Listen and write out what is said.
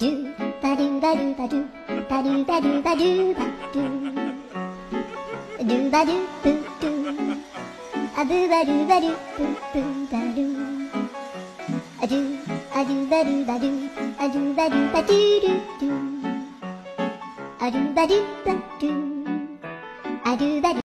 do ba do ba do ba do ba do ba do ba do ba do do ba do boo do a boo ba do ba do boo boo ba do a do a do ba do ba do a do ba do ba do do do a do ba do ba do a do ba do